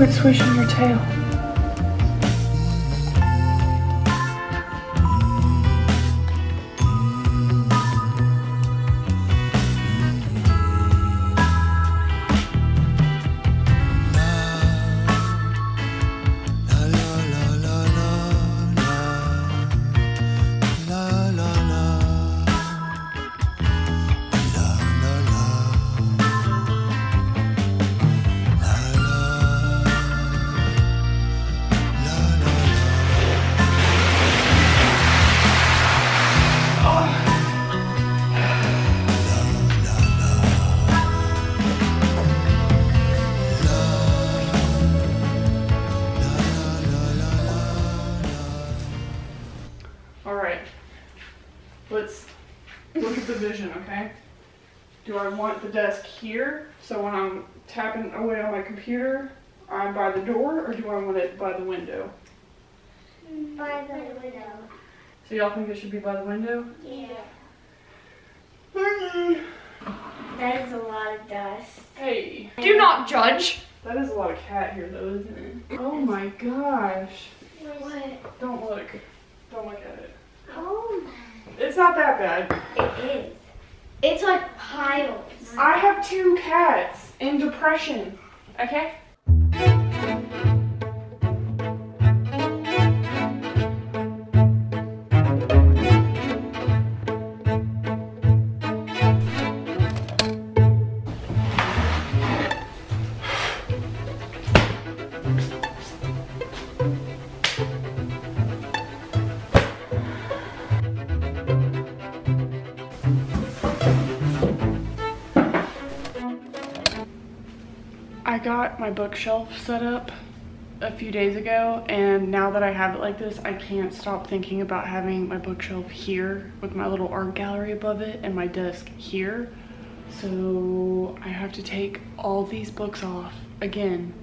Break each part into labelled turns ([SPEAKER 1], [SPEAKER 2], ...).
[SPEAKER 1] Quit swishing your tail. I want the desk here, so when I'm tapping away on my computer, I'm by the door, or do I want it by the window?
[SPEAKER 2] By the window.
[SPEAKER 1] So y'all think it should be by the window?
[SPEAKER 2] Yeah.
[SPEAKER 1] Okay.
[SPEAKER 2] That is a lot of dust.
[SPEAKER 1] Hey,
[SPEAKER 3] Do not judge.
[SPEAKER 1] that is a lot of cat here though, isn't it? Oh my gosh.
[SPEAKER 2] What?
[SPEAKER 1] Don't look. Don't look at it.
[SPEAKER 2] Oh,
[SPEAKER 1] It's not that bad.
[SPEAKER 2] it is. It's like piles.
[SPEAKER 1] I have two cats in depression. Okay? I got my bookshelf set up a few days ago and now that I have it like this I can't stop thinking about having my bookshelf here with my little art gallery above it and my desk here. So I have to take all these books off again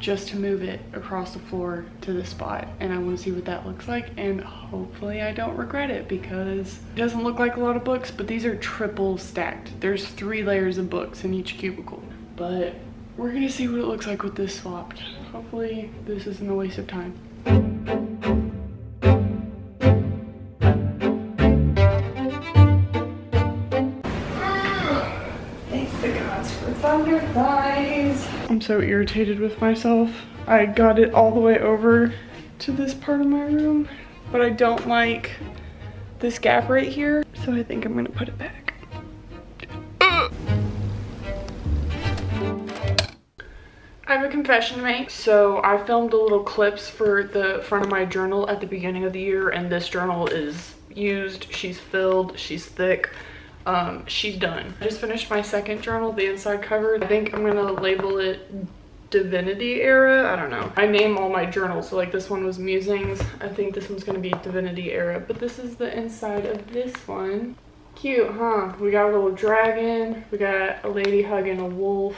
[SPEAKER 1] just to move it across the floor to this spot and I want to see what that looks like and hopefully I don't regret it because it doesn't look like a lot of books but these are triple stacked. There's three layers of books in each cubicle but we're gonna see what it looks like with this swapped. Hopefully this isn't a waste of time. Thanks gods for thunder thighs. I'm so irritated with myself. I got it all the way over to this part of my room, but I don't like this gap right here, so I think I'm gonna put it back. I have a confession to make. So I filmed a little clips for the front of my journal at the beginning of the year and this journal is used, she's filled, she's thick. Um, she's done. I just finished my second journal, the inside cover. I think I'm gonna label it Divinity Era. I don't know. I name all my journals. So like this one was Musings. I think this one's gonna be Divinity Era. But this is the inside of this one. Cute, huh? We got a little dragon. We got a lady hugging a wolf.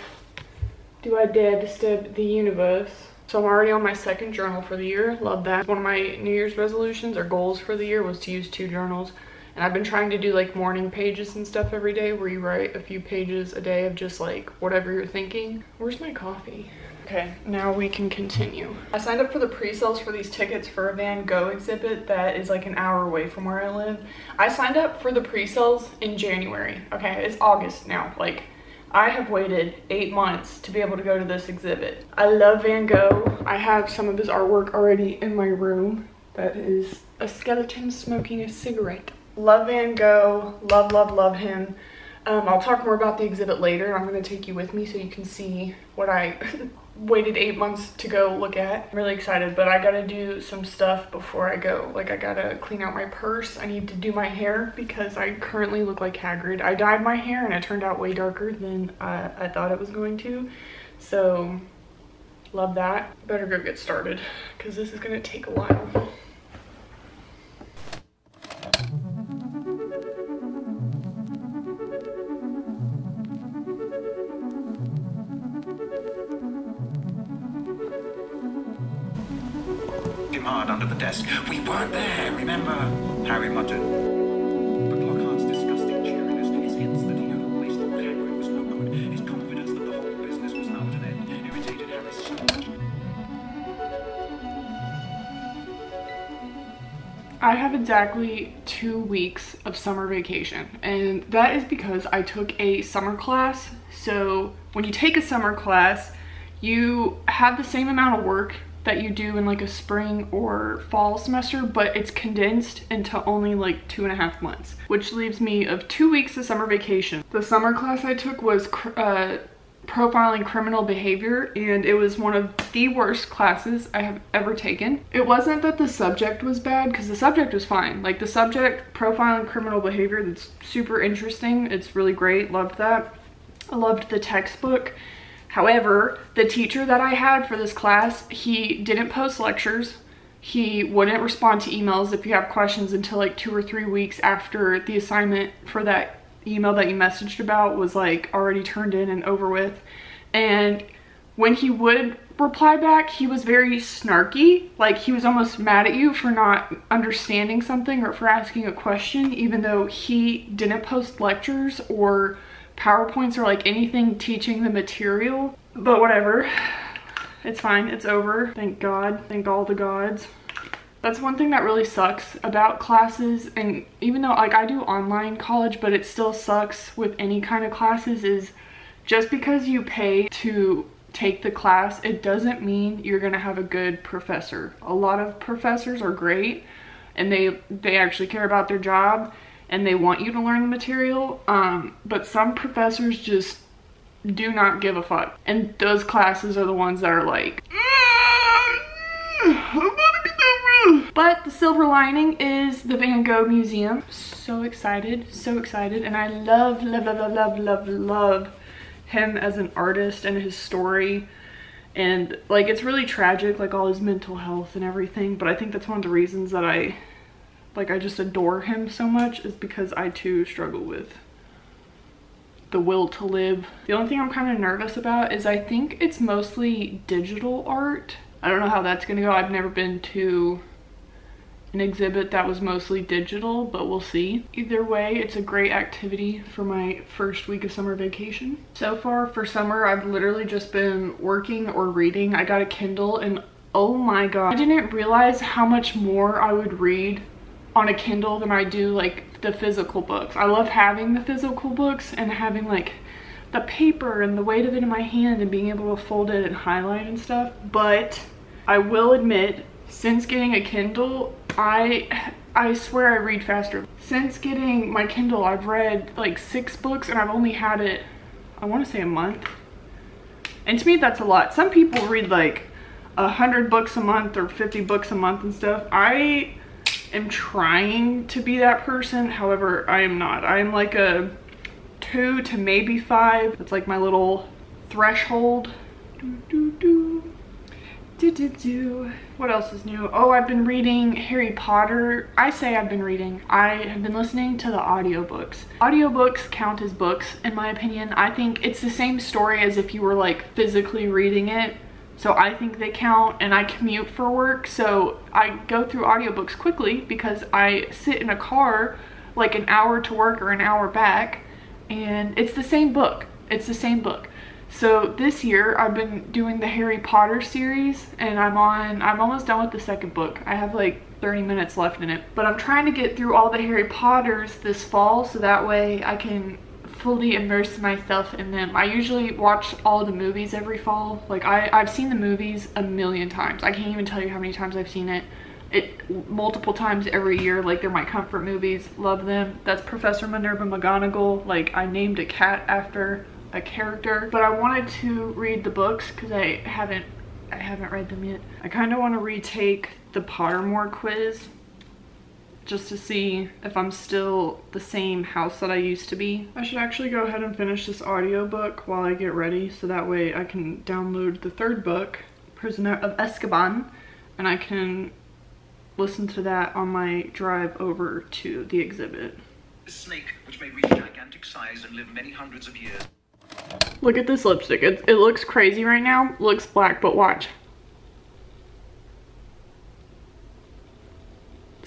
[SPEAKER 1] Do I dare disturb the universe? So I'm already on my second journal for the year. Love that. One of my New Year's resolutions or goals for the year was to use two journals. And I've been trying to do like morning pages and stuff every day where you write a few pages a day of just like whatever you're thinking. Where's my coffee? Okay, now we can continue. I signed up for the pre-sales for these tickets for a Van Gogh exhibit that is like an hour away from where I live. I signed up for the pre-sales in January. Okay, it's August now. Like I have waited eight months to be able to go to this exhibit. I love Van Gogh. I have some of his artwork already in my room. That is a skeleton smoking a cigarette. Love Van Gogh. Love, love, love him. Um, I'll talk more about the exhibit later. I'm going to take you with me so you can see what I waited eight months to go look at. I'm really excited, but I got to do some stuff before I go. Like I got to clean out my purse. I need to do my hair because I currently look like Hagrid. I dyed my hair and it turned out way darker than uh, I thought it was going to. So love that. Better go get started because this is to take a while.
[SPEAKER 4] hard under the desk. We weren't there, remember? Harry muttered. But Lockhart's disgusting cheeriness, his hints that he had always thought was no good, his confidence that the whole business was now at an end, irritated Harry so much.
[SPEAKER 1] I have exactly two weeks of summer vacation, and that is because I took a summer class. So when you take a summer class, you have the same amount of work that you do in like a spring or fall semester, but it's condensed into only like two and a half months, which leaves me of two weeks of summer vacation. The summer class I took was uh, profiling criminal behavior and it was one of the worst classes I have ever taken. It wasn't that the subject was bad because the subject was fine. Like the subject profiling criminal behavior that's super interesting. It's really great. Loved that. I loved the textbook However, the teacher that I had for this class, he didn't post lectures. He wouldn't respond to emails if you have questions until like two or three weeks after the assignment for that email that you messaged about was like already turned in and over with. And when he would reply back, he was very snarky. Like he was almost mad at you for not understanding something or for asking a question, even though he didn't post lectures or PowerPoints or like anything teaching the material. But whatever, it's fine, it's over. Thank God, thank all the gods. That's one thing that really sucks about classes and even though like I do online college but it still sucks with any kind of classes is just because you pay to take the class it doesn't mean you're gonna have a good professor. A lot of professors are great and they they actually care about their job and they want you to learn the material, um, but some professors just do not give a fuck. And those classes are the ones that are like, but the silver lining is the Van Gogh Museum. So excited, so excited. And I love, love, love, love, love, love, love him as an artist and his story. And like, it's really tragic, like all his mental health and everything. But I think that's one of the reasons that I like I just adore him so much is because I too struggle with the will to live. The only thing I'm kind of nervous about is I think it's mostly digital art. I don't know how that's gonna go. I've never been to an exhibit that was mostly digital, but we'll see. Either way, it's a great activity for my first week of summer vacation. So far for summer, I've literally just been working or reading. I got a Kindle and oh my god, I didn't realize how much more I would read on a Kindle than I do like the physical books. I love having the physical books and having like the paper and the weight of it in my hand and being able to fold it and highlight and stuff. But I will admit, since getting a Kindle, I I swear I read faster. Since getting my Kindle, I've read like six books and I've only had it, I want to say a month. And to me, that's a lot. Some people read like a hundred books a month or 50 books a month and stuff. I am trying to be that person. However, I am not. I am like a two to maybe five. It's like my little threshold. Do, do, do. Do, do, do. What else is new? Oh, I've been reading Harry Potter. I say I've been reading. I have been listening to the audiobooks. Audiobooks count as books, in my opinion. I think it's the same story as if you were like physically reading it so I think they count and I commute for work. So I go through audiobooks quickly because I sit in a car like an hour to work or an hour back and it's the same book. It's the same book. So this year I've been doing the Harry Potter series and I'm on, I'm almost done with the second book. I have like 30 minutes left in it. But I'm trying to get through all the Harry Potters this fall so that way I can fully immerse myself in them. I usually watch all the movies every fall. Like I, I've seen the movies a million times. I can't even tell you how many times I've seen it. It multiple times every year. Like they're my comfort movies. Love them. That's Professor Minerva McGonagall. Like I named a cat after a character. But I wanted to read the books because I haven't I haven't read them yet. I kind of want to retake the Pottermore quiz just to see if I'm still the same house that I used to be. I should actually go ahead and finish this audiobook while I get ready so that way I can download the third book, Prisoner of Azkaban, and I can listen to that on my drive over to the exhibit.
[SPEAKER 4] A snake which may reach gigantic size and live many hundreds of years.
[SPEAKER 1] Look at this lipstick. It, it looks crazy right now. looks black, but watch.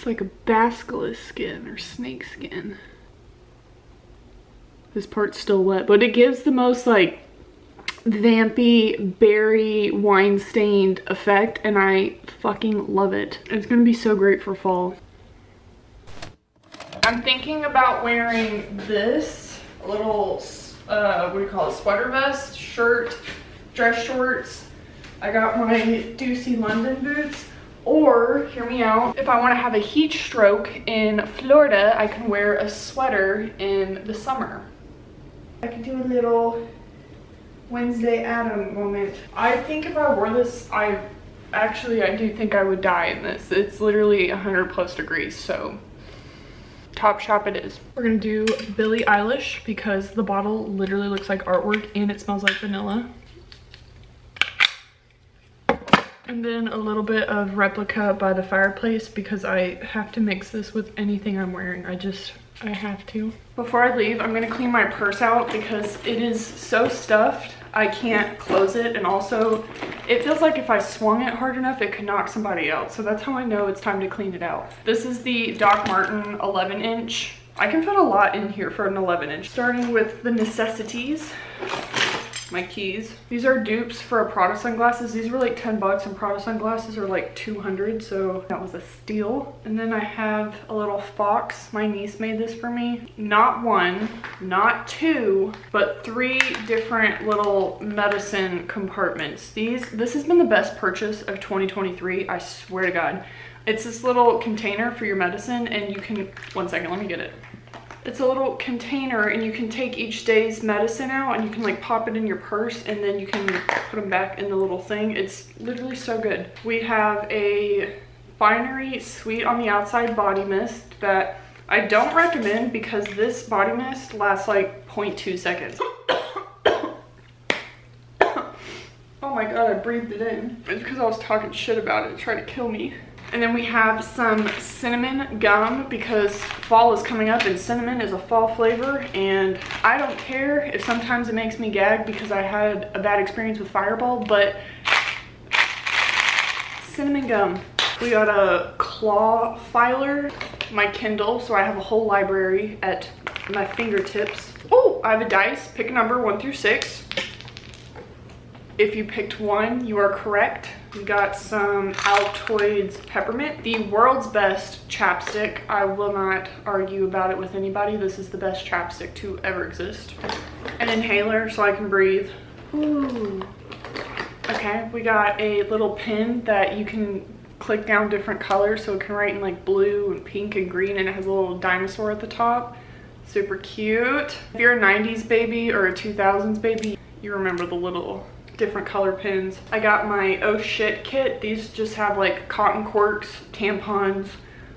[SPEAKER 1] It's like a basilisk skin or snake skin. This part's still wet, but it gives the most like vampy, berry, wine-stained effect, and I fucking love it. It's gonna be so great for fall. I'm thinking about wearing this little, uh, what do you call it, sweater vest, shirt, dress shorts. I got my Ducey London boots. Or, hear me out, if I want to have a heat stroke in Florida, I can wear a sweater in the summer. I can do a little Wednesday Adam moment. I think if I wore this, I actually, I do think I would die in this. It's literally 100 plus degrees, so top shop it is. We're gonna do Billie Eilish because the bottle literally looks like artwork and it smells like vanilla. And then a little bit of replica by the fireplace because I have to mix this with anything I'm wearing. I just, I have to. Before I leave, I'm gonna clean my purse out because it is so stuffed. I can't close it and also it feels like if I swung it hard enough, it could knock somebody out. So that's how I know it's time to clean it out. This is the Doc Martin 11 inch. I can fit a lot in here for an 11 inch. Starting with the necessities my keys. These are dupes for a Prada sunglasses. These were like 10 bucks and Prada sunglasses are like 200. So that was a steal. And then I have a little fox. My niece made this for me. Not one, not two, but three different little medicine compartments. These, this has been the best purchase of 2023. I swear to God. It's this little container for your medicine and you can, one second, let me get it. It's a little container and you can take each day's medicine out and you can like pop it in your purse and then you can put them back in the little thing. It's literally so good. We have a Finery Sweet on the Outside Body Mist that I don't recommend because this body mist lasts like 0.2 seconds. oh my god, I breathed it in. It's because I was talking shit about it, trying to kill me. And then we have some cinnamon gum because fall is coming up and cinnamon is a fall flavor. And I don't care if sometimes it makes me gag because I had a bad experience with Fireball, but cinnamon gum. We got a claw filer, my Kindle, so I have a whole library at my fingertips. Oh, I have a dice, pick a number one through six. If you picked one, you are correct. We got some Altoids Peppermint, the world's best chapstick. I will not argue about it with anybody. This is the best chapstick to ever exist. An inhaler so I can breathe. Ooh. Okay, we got a little pen that you can click down different colors so it can write in like blue and pink and green and it has a little dinosaur at the top. Super cute. If you're a 90s baby or a 2000s baby, you remember the little different color pins. I got my oh shit kit. These just have like cotton corks, tampons,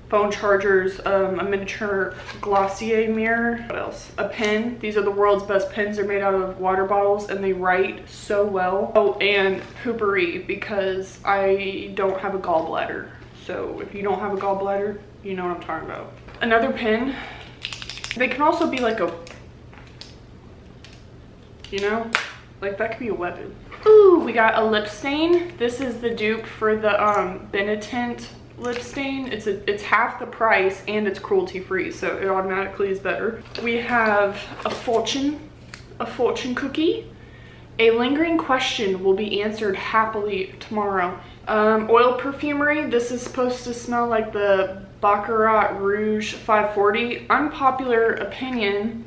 [SPEAKER 1] phone chargers, um, a miniature Glossier mirror. What else? A pen. These are the world's best pens. They're made out of water bottles and they write so well. Oh, and Poo-Pourri because I don't have a gallbladder. So if you don't have a gallbladder, you know what I'm talking about. Another pen. They can also be like a, you know, like that could be a weapon. Ooh, we got a lip stain. This is the dupe for the um, Benetint lip stain. It's a, it's half the price and it's cruelty free, so it automatically is better. We have a fortune, a fortune cookie. A lingering question will be answered happily tomorrow. Um, oil perfumery. This is supposed to smell like the Baccarat Rouge 540. Unpopular opinion.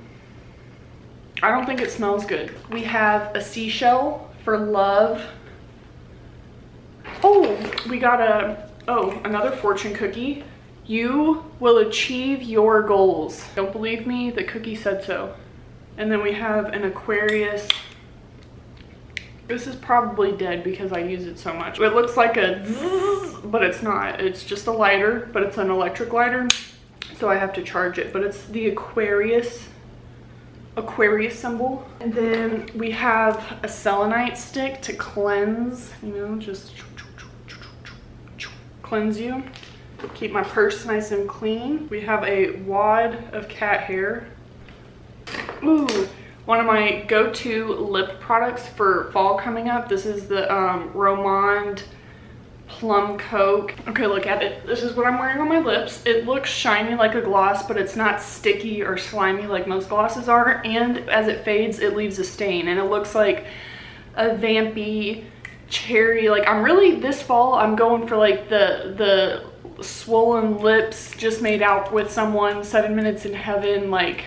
[SPEAKER 1] I don't think it smells good. We have a seashell for love. Oh, we got a, oh, another fortune cookie. You will achieve your goals. Don't believe me? The cookie said so. And then we have an Aquarius. This is probably dead because I use it so much. It looks like a but it's not. It's just a lighter, but it's an electric lighter. So I have to charge it, but it's the Aquarius Aquarius symbol. And then we have a selenite stick to cleanse, you know, just cleanse you. Keep my purse nice and clean. We have a wad of cat hair. Ooh, one of my go-to lip products for fall coming up. This is the um, Romand Plum Coke. Okay, look at it. This is what I'm wearing on my lips. It looks shiny like a gloss, but it's not sticky or slimy like most glosses are. And as it fades, it leaves a stain. And it looks like a vampy cherry. Like I'm really, this fall, I'm going for like the, the swollen lips, just made out with someone, seven minutes in heaven, like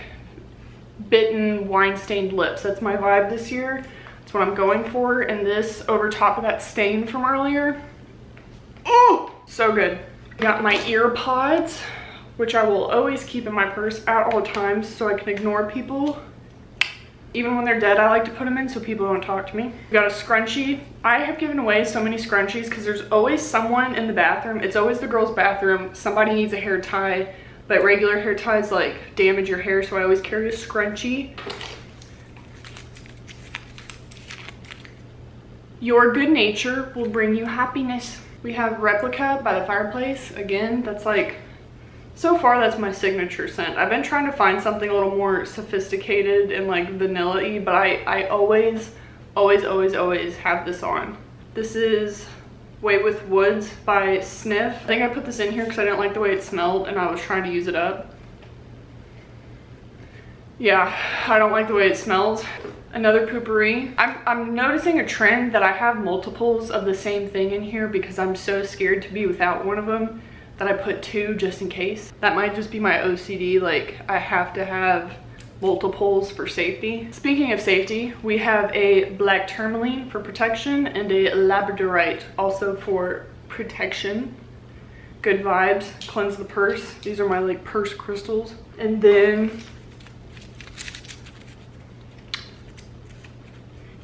[SPEAKER 1] bitten, wine stained lips. That's my vibe this year. That's what I'm going for. And this over top of that stain from earlier. Oh, so good. Got my AirPods, which I will always keep in my purse at all times so I can ignore people. Even when they're dead, I like to put them in so people don't talk to me. Got a scrunchie. I have given away so many scrunchies because there's always someone in the bathroom. It's always the girl's bathroom. Somebody needs a hair tie, but regular hair ties like damage your hair, so I always carry a scrunchie. Your good nature will bring you happiness. We have Replica by the fireplace. Again, that's like so far, that's my signature scent. I've been trying to find something a little more sophisticated and like vanilla-y, but I, I always, always, always, always have this on. This is Wait with Woods by Sniff. I think I put this in here because I didn't like the way it smelled and I was trying to use it up. Yeah, I don't like the way it smells. Another Poo-Pourri. I'm, I'm noticing a trend that I have multiples of the same thing in here because I'm so scared to be without one of them that I put two just in case. That might just be my OCD, like I have to have multiples for safety. Speaking of safety, we have a black tourmaline for protection and a labradorite also for protection. Good vibes, cleanse the purse. These are my like purse crystals. And then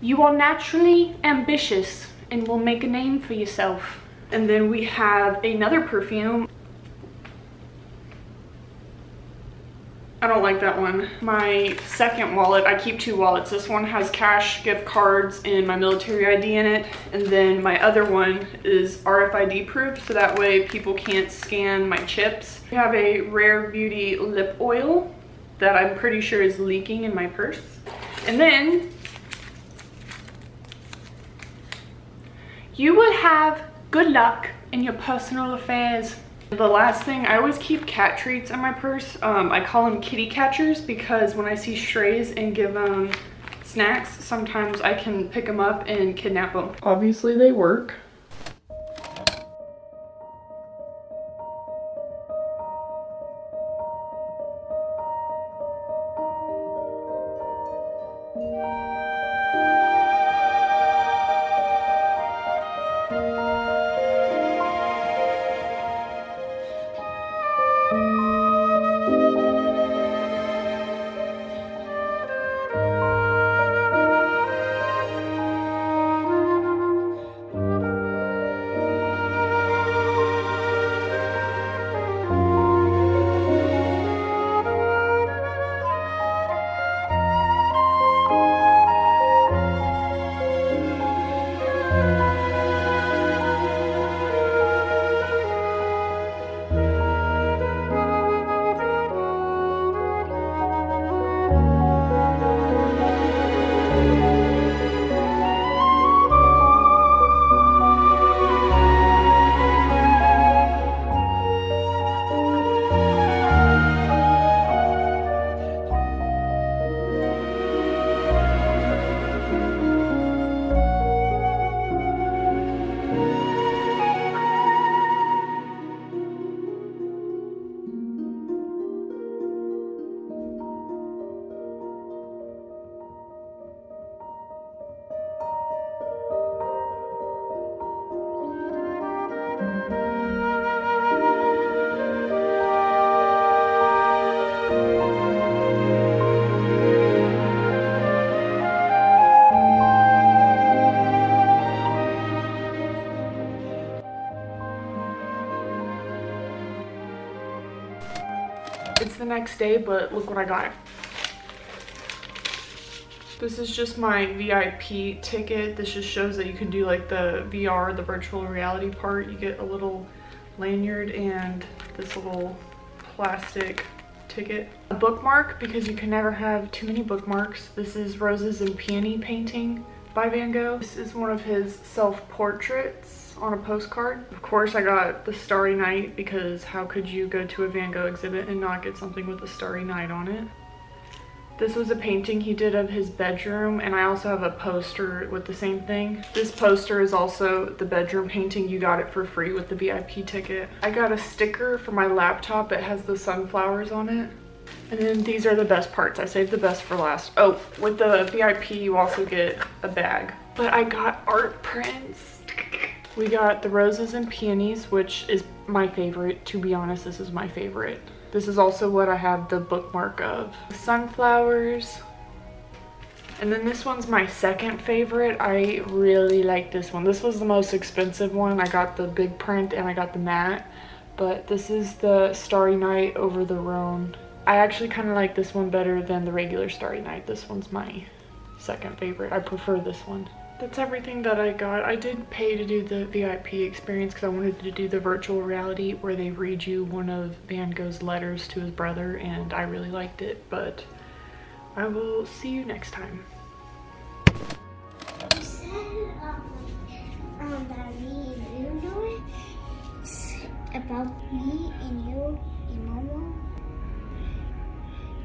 [SPEAKER 1] you are naturally ambitious and will make a name for yourself. And then we have another perfume. I don't like that one. My second wallet, I keep two wallets. This one has cash, gift cards, and my military ID in it. And then my other one is RFID proof, so that way people can't scan my chips. We have a Rare Beauty lip oil that I'm pretty sure is leaking in my purse. And then you will have good luck in your personal affairs. The last thing, I always keep cat treats in my purse. Um, I call them kitty catchers because when I see strays and give them snacks, sometimes I can pick them up and kidnap them. Obviously they work. Next day, but look what I got. This is just my VIP ticket. This just shows that you can do like the VR, the virtual reality part. You get a little lanyard and this little plastic ticket. A bookmark because you can never have too many bookmarks. This is Roses and Peony painting by Van Gogh. This is one of his self-portraits on a postcard. Of course I got the Starry Night because how could you go to a Van Gogh exhibit and not get something with the Starry Night on it? This was a painting he did of his bedroom and I also have a poster with the same thing. This poster is also the bedroom painting. You got it for free with the VIP ticket. I got a sticker for my laptop. It has the sunflowers on it. And then these are the best parts. I saved the best for last. Oh, with the VIP, you also get a bag. But I got art prints. We got the roses and peonies, which is my favorite. To be honest, this is my favorite. This is also what I have the bookmark of. Sunflowers. And then this one's my second favorite. I really like this one. This was the most expensive one. I got the big print and I got the matte. But this is the Starry Night over the Rhone. I actually kind of like this one better than the regular Starry Night. This one's my second favorite. I prefer this one. That's everything that I got. I did pay to do the VIP experience because I wanted to do the virtual reality where they read you one of Van Gogh's letters to his brother and I really liked it, but I will see you next time.
[SPEAKER 2] About me and you.